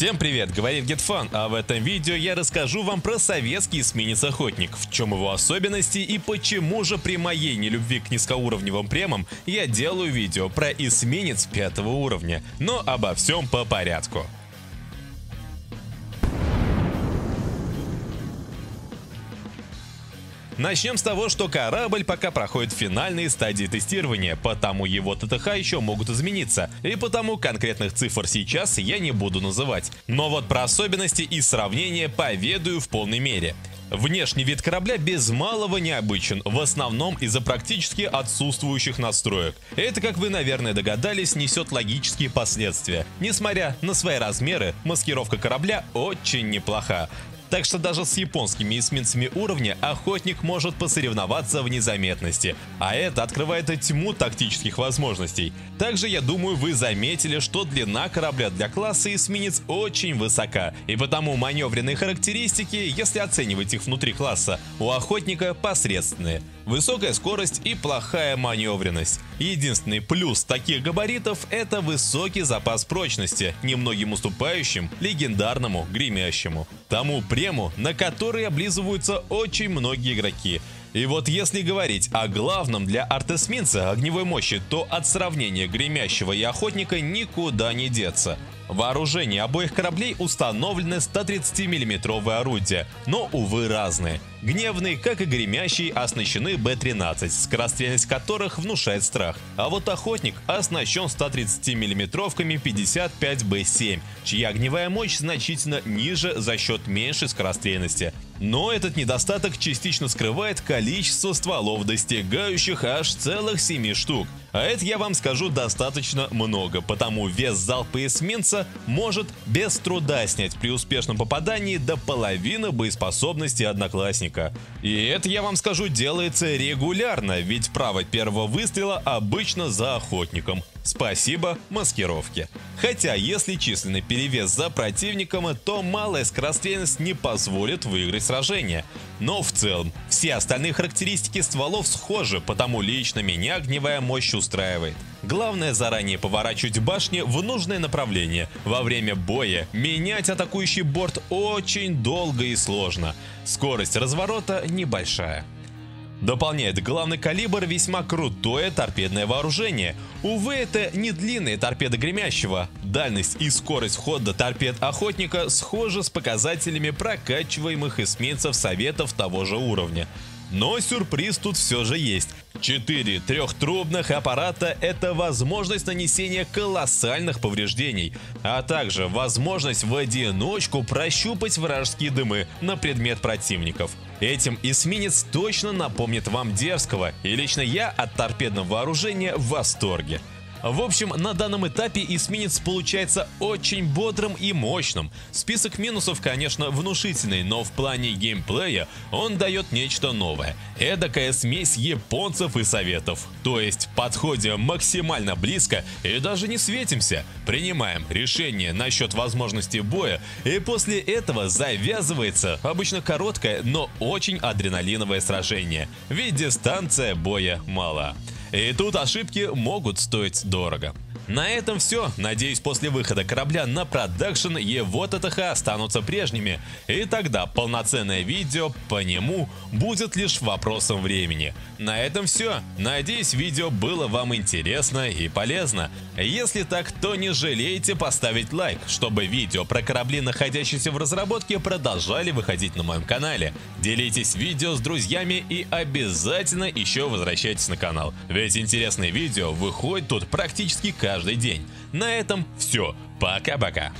Всем привет, говорит GetFun, а в этом видео я расскажу вам про советский эсминец Охотник, в чем его особенности и почему же при моей нелюбви к низкоуровневым премам я делаю видео про эсминец пятого уровня, но обо всем по порядку. Начнем с того, что корабль пока проходит финальные стадии тестирования, потому его ТТХ еще могут измениться, и потому конкретных цифр сейчас я не буду называть. Но вот про особенности и сравнения поведаю в полной мере. Внешний вид корабля без малого необычен, в основном из-за практически отсутствующих настроек. Это, как вы, наверное, догадались, несет логические последствия. Несмотря на свои размеры, маскировка корабля очень неплоха. Так что даже с японскими эсминцами уровня охотник может посоревноваться в незаметности, а это открывает тьму тактических возможностей. Также я думаю вы заметили, что длина корабля для класса эсминец очень высока, и потому маневренные характеристики, если оценивать их внутри класса, у охотника посредственные. Высокая скорость и плохая маневренность. Единственный плюс таких габаритов – это высокий запас прочности, немногим уступающим легендарному гремящему. Тому прему, на который облизываются очень многие игроки. И вот если говорить о главном для артесминца огневой мощи, то от сравнения гремящего и охотника никуда не деться. Вооружение обоих кораблей установлены 130 миллиметровые орудия, но, увы, разные. Гневный, как и гремящий, оснащены Б-13, скорострельность которых внушает страх. А вот охотник оснащен 130 миллиметровками 55 Б-7, чья огневая мощь значительно ниже за счет меньшей скорострельности. Но этот недостаток частично скрывает количество стволов, достигающих аж целых 7 штук. А это я вам скажу достаточно много, потому вес залпа эсминца может без труда снять при успешном попадании до половины боеспособности одноклассника. И это я вам скажу делается регулярно, ведь право первого выстрела обычно за охотником. Спасибо маскировке. Хотя, если численный перевес за противником, то малая скорострельность не позволит выиграть сражение. Но в целом, все остальные характеристики стволов схожи, потому лично меня огневая мощь устраивает. Главное заранее поворачивать башни в нужное направление. Во время боя менять атакующий борт очень долго и сложно. Скорость разворота небольшая. Дополняет главный калибр весьма крутое торпедное вооружение. Увы, это не длинные торпеды гремящего. Дальность и скорость хода торпед охотника схожи с показателями прокачиваемых эсминцев советов того же уровня. Но сюрприз тут все же есть. Четыре трехтрубных аппарата – это возможность нанесения колоссальных повреждений, а также возможность в одиночку прощупать вражеские дымы на предмет противников. Этим эсминец точно напомнит вам дерзкого, и лично я от торпедного вооружения в восторге. В общем, на данном этапе эсминец получается очень бодрым и мощным. Список минусов, конечно, внушительный, но в плане геймплея он дает нечто новое. Эдакая смесь японцев и советов. То есть подходим максимально близко и даже не светимся. Принимаем решение насчет возможности боя и после этого завязывается обычно короткое, но очень адреналиновое сражение. Ведь дистанция боя мала. И тут ошибки могут стоить дорого. На этом все. Надеюсь, после выхода корабля на продакшн его ТТХ останутся прежними. И тогда полноценное видео по нему будет лишь вопросом времени. На этом все. Надеюсь, видео было вам интересно и полезно. Если так, то не жалейте поставить лайк, чтобы видео про корабли, находящиеся в разработке, продолжали выходить на моем канале. Делитесь видео с друзьями и обязательно еще возвращайтесь на канал. Ведь интересные видео выходят тут практически каждый день. На этом все. Пока-пока.